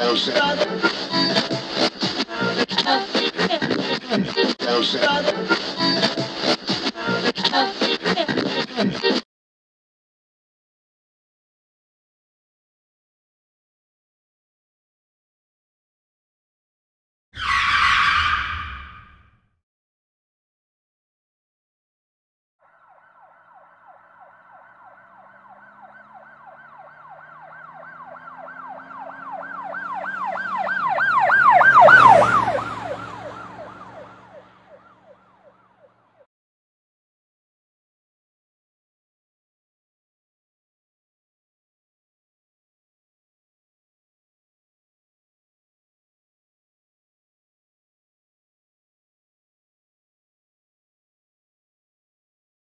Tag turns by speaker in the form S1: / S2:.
S1: Down